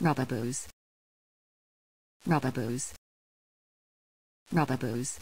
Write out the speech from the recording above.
Rubber booze. Rubber booze. Rubber booze.